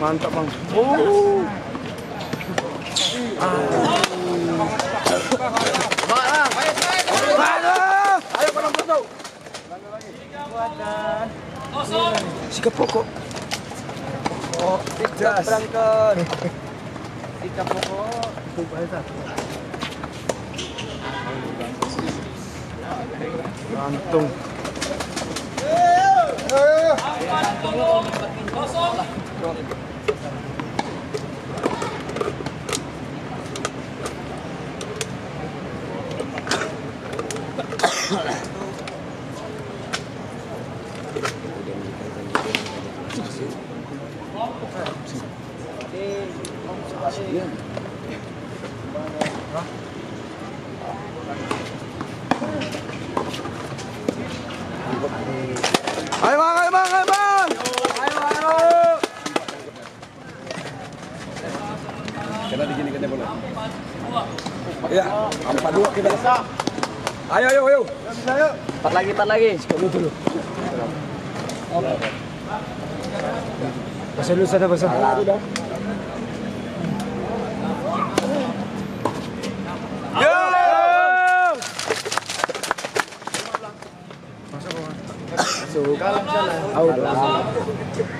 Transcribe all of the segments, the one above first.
Mantap bang. Oh. Sikap pokok. Oh, sikap berangkat. Sikap pokok. Gantung. Ayo bang, ayo bang, ayo bang. Ayo, ayo. Kita di sini kita boleh. Ya, empat dua kita. Ayo, ayo, ayo. Empat lagi, empat lagi. Dulu dulu. Pasal dulu sana pasal. Udah. Yo! Masuk. Out.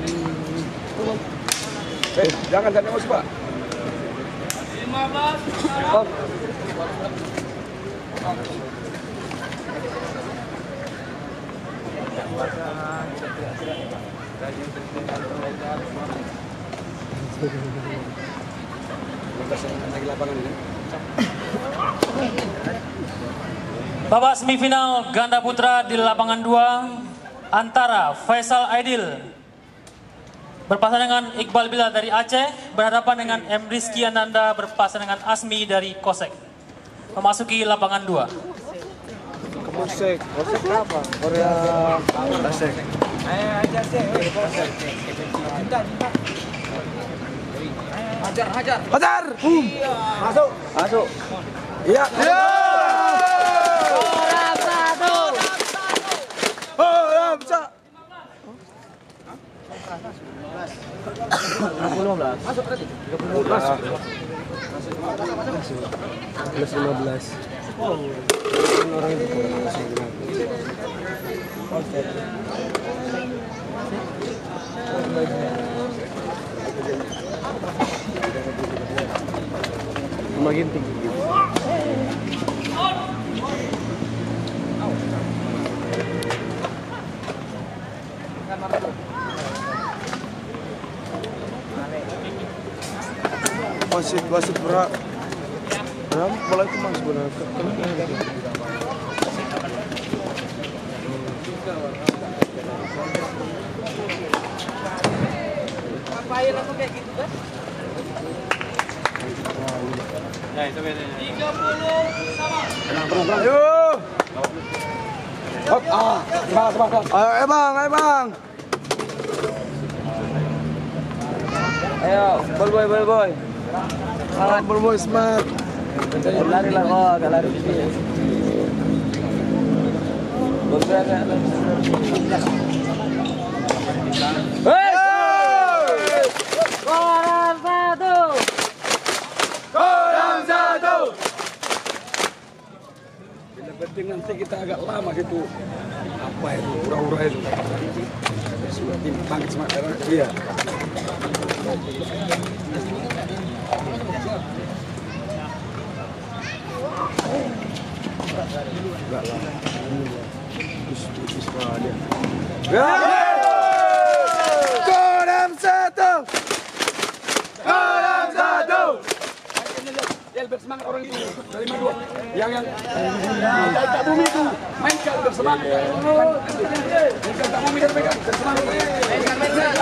Eh, jangan jangan emosi, Pak. Lagi lapangan ini. Babak semifinal ganda putra di lapangan 2 antara Faisal Aidil berpasangan dengan Iqbal Bila dari Aceh berhadapan dengan M. Rizky Ananda berpasangan dengan Asmi dari Kosek. Memasuki lapangan 2. Kosek. Kosek apa? Korea. Kosek. Hajar. Boom. Masuk. Masuk. Iya. Iya. Orang satu. Oh, ya, bisa. Plus 15. Kan orang itu kurang masih Makin tinggi. Wasit, wasit berat. Berat, bola itu mas? Tenang, tenang, tenang. Ayo. Hop, ah, semangat, semangat. Ayo, ayo bang, ayo bang. Ayo, bol boy, boy. Lari dikit. Bol boy agak lari. Hei! Orang satu. Koram satu. Bila penting nanti kita agak lama gitu. Apa itu? Ura-ura itu. Sudah timpang semangat. Iya. Kodam satu. Kodam satu. Yel bersemangat orang itu dari. Yang yang tak bumi itu main kal bersemangat. Bumi dan pegang bersemangat. Iya.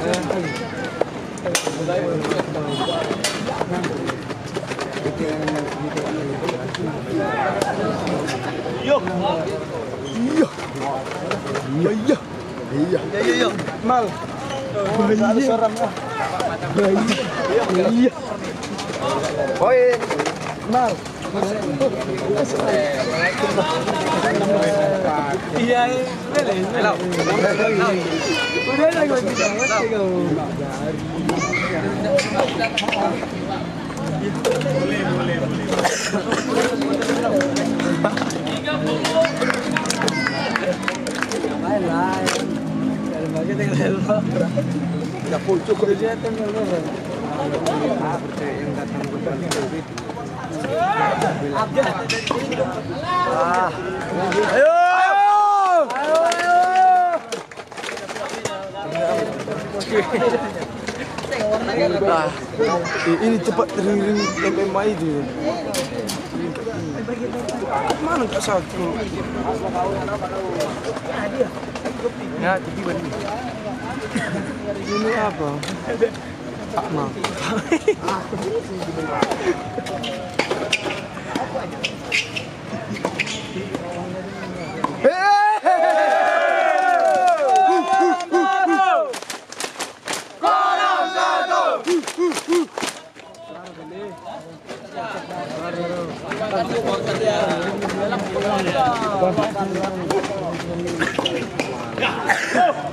tuh. Mal. Bahaya. Seram lah. Bahaya. Poin. Mal. Iya, Hello. Udah lah gue Lain lain. Lembaga tinggal lembaga. Tidak pucuk kok dia tinggal lembaga. yang datang bukan COVID. Ah. Ayo! Ayo! Ayo! Ah, ini cepat ring-ring MMA itu. Mana tak satu? Ya, begini. Ini apa? 뭐. Gracias.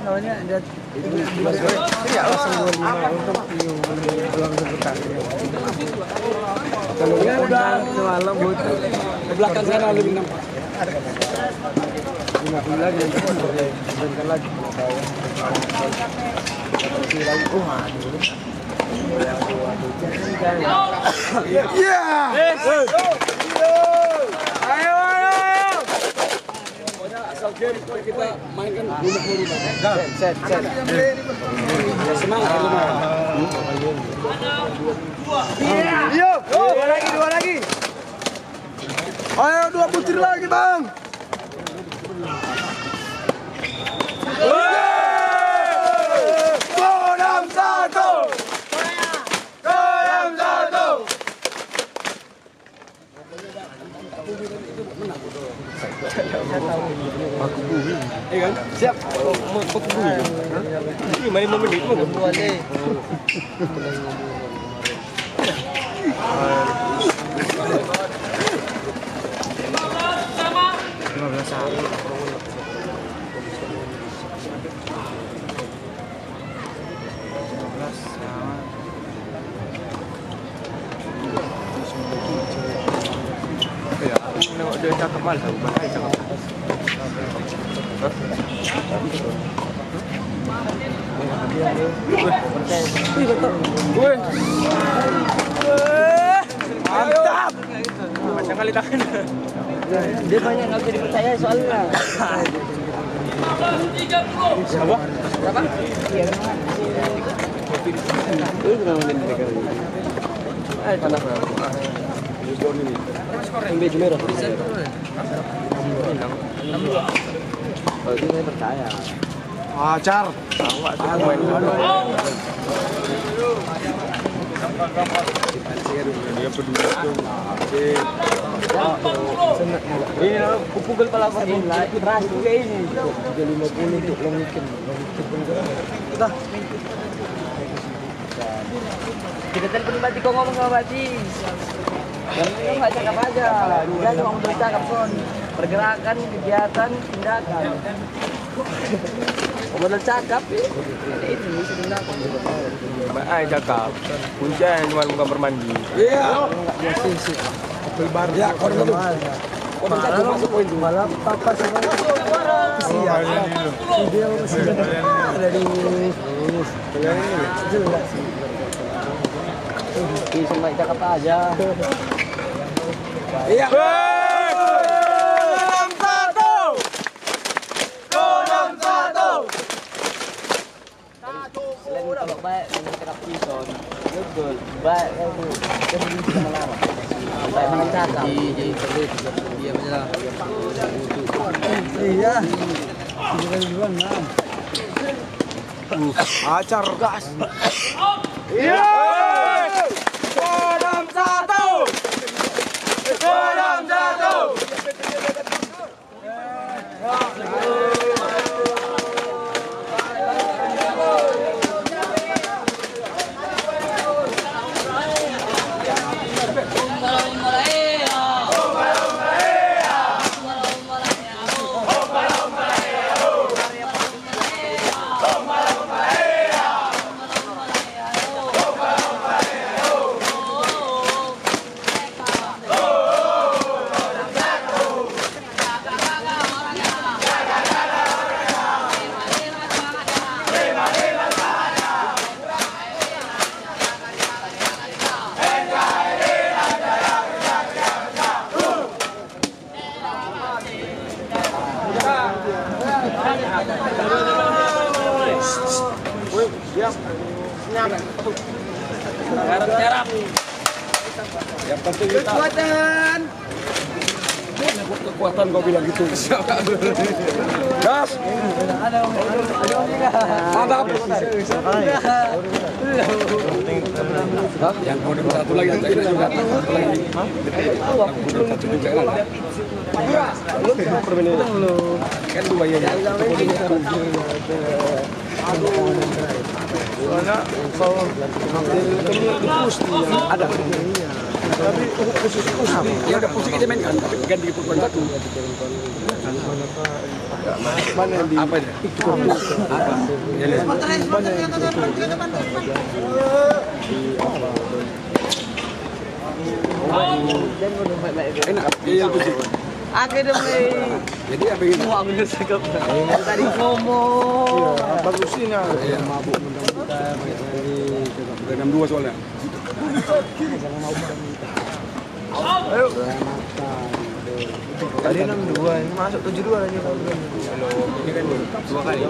Namanya ada ya langsung dua lima untuk pulang sebentar kalau udah semalam butuh Di belakang sana lebih nampak. lima puluh lagi sebentar lagi lagi oh aduh Iya. Ayo, ayo, ayo. Asal game supaya kita mainkan rumah rumah. Set, set, set. Ya semangat ya, semangat. Iya, dua lagi, dua lagi. Ayo dua butir lagi, Bang satu. Kodam satu. Iya kan? Siap. Mau pakai bumi. Ini main momen itu mau. Dia mal, bahaya cakap. Wih. Mantap. kali tangan. Dia banyak soalnya. Itu kenapa main mereka? Eh, kenapa? Yang baju merah. Itu saya percaya. Acar. Ini lo kupukul pala ko din. Keras juga ini. 350 untuk long weekend. Long weekend pun Dah. Kita telepon Bati kau ngomong sama Bati. Yang ini nggak cakap aja. Dia cuma ngomong cakap. Pergerakan, kegiatan, tindakan. Modal cakap ya. Itu bisa tindakan. Ay, cakap. Punca cuma bukan bermandi. Iya. Baru. Ya, poin tuh. Malah papa sama kesian. Dia kesian. Dari. Jelas sih. Main cakap aja. Iya. Selain kalau baik pison, betul. Baik. Baik. Jadi dia macam Iya. Duluan. Acar gas. Yang penting kita kekuatan. Kekuatan kau bilang gitu. Gas. Mantap. Yang kau satu lagi nanti kita juga satu lagi. Aku dapat satu juga kan. Kan dua ya. Ada. Tapi khusus khusus ya ada posisi kita mainkan tapi ganti di satu. Mana yang di apa dia? Apa? Ya, lihat. Enak, iya mulai Jadi apa ini? Cakap. Tadi ngomong. Bagus ini ya. Mabuk dua soalnya. Tadi 62, ini masuk 72 aja. Ini kan dua kali.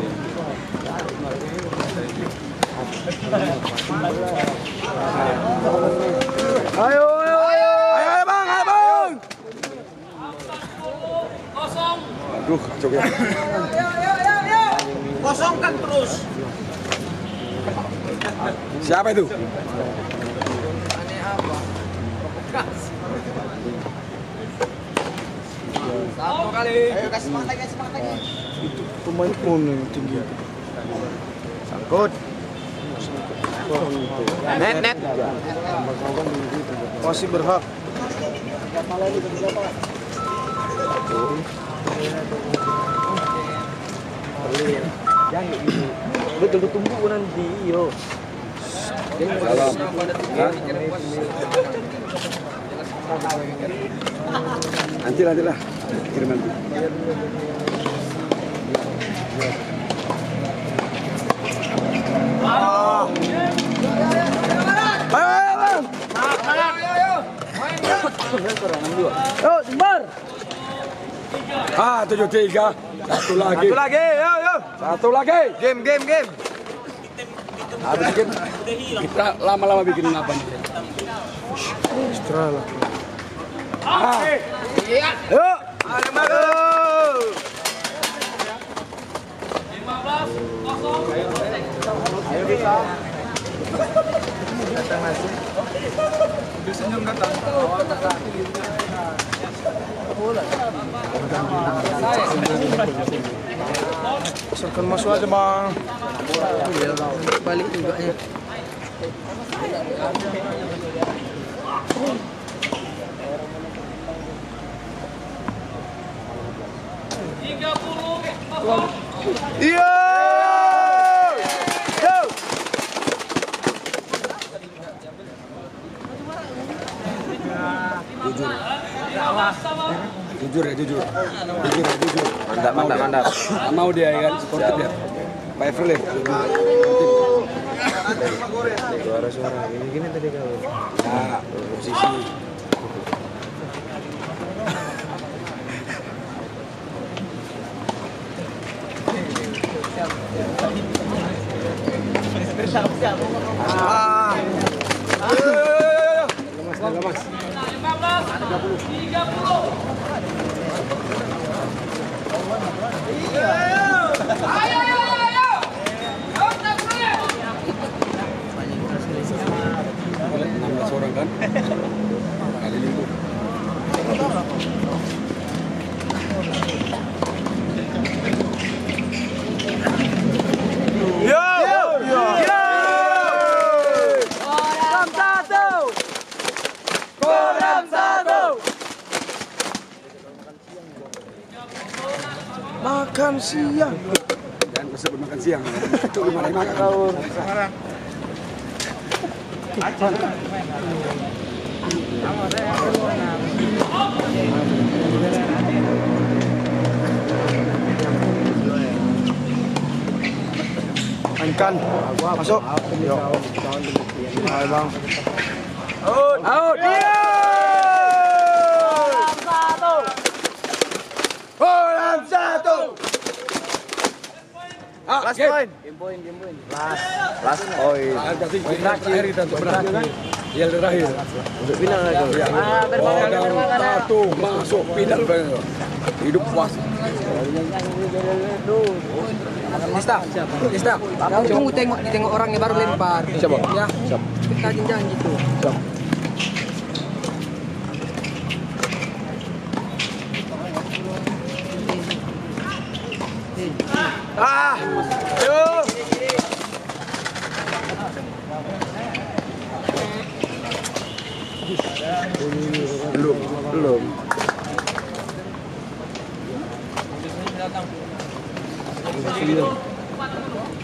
Ayo, ayo, ayo. Ayo, ayo bang, ayo bang. Aduh, kacau ya. Kosongkan terus. Siapa itu? Satu kali. Ayo kasih semangat lagi, semangat lagi. Pemain pun yang tinggi. Sangkut. Net, net. Masih berhak. Betul tunggu nanti, yo. Nanti nanti lah. Kirim nanti. Ayo, ayo, ayo. Oh, Jember. Ah, tujuh tiga. Satu lagi. Satu lagi, yo yo. Satu lagi. Game game game. Habis bikin kita lama-lama bikin apa nih? Ah, Yuk. Ayo maju. Masukkan masuk aja bang. Balik juga ya. Iya. Yo. Jujur ya jujur. Jujur ya jujur. Mantap mantap mantap. Nggak mau dia ya kan supporter dia. Pak Everly. Suara-suara gini-gini tadi kau. Nah, posisi Ah. enam belas orang kan. Kali lima. Yo. Yo. Koram satu. Koram satu. Makan siang. Dan sebelum makan siang. Itu gimana makan? Mainkan. Masuk. Yo. Ayo bang. Out. Out. Koram satu. Ah, Last game. point. Game point, game point. Last. Last point. Ah, terakhir kita untuk berakhir kan? Yang terakhir. Untuk final lagi. Ya. Ah, bermain, masuk final. Hidup puas. Lista, Lista. Kau tunggu tengok ditengok orangnya baru lempar. Siapa? Ya. Kita janji tuh. Ah. Yo. Belum. Belum.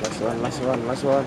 Last one, last one, last one.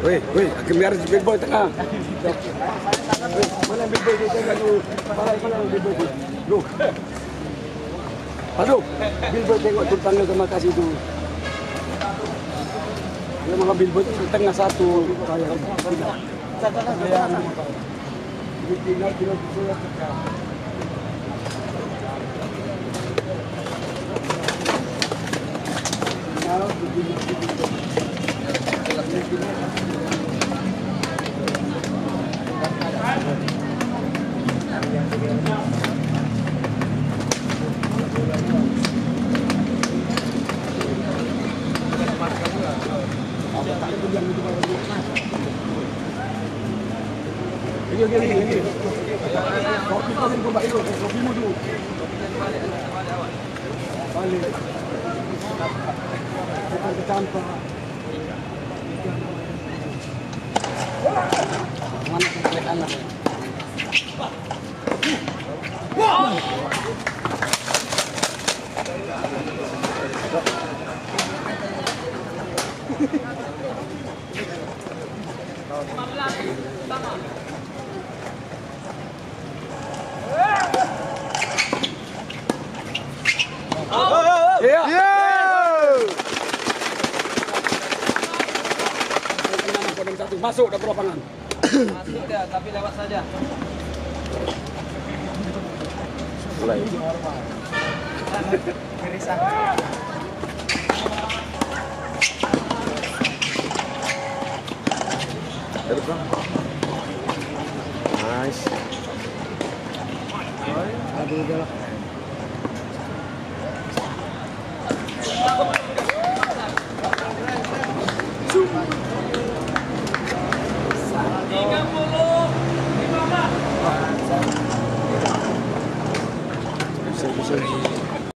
Woi, woi, akan biar big boy tengah. Mana big boy dia tengah? Mana mana big boy? Lu. Aduh, big boy tengok tu tanggal terima kasih tu. Dia malah big boy tu tengah satu. Saya. Iya, iya, iya bukan ketampa mana kecil. Masuk dapur lapangan. Masuk dia, tapi lewat saja. Mulai. Dapat bang. Nice. Bisa, bisa.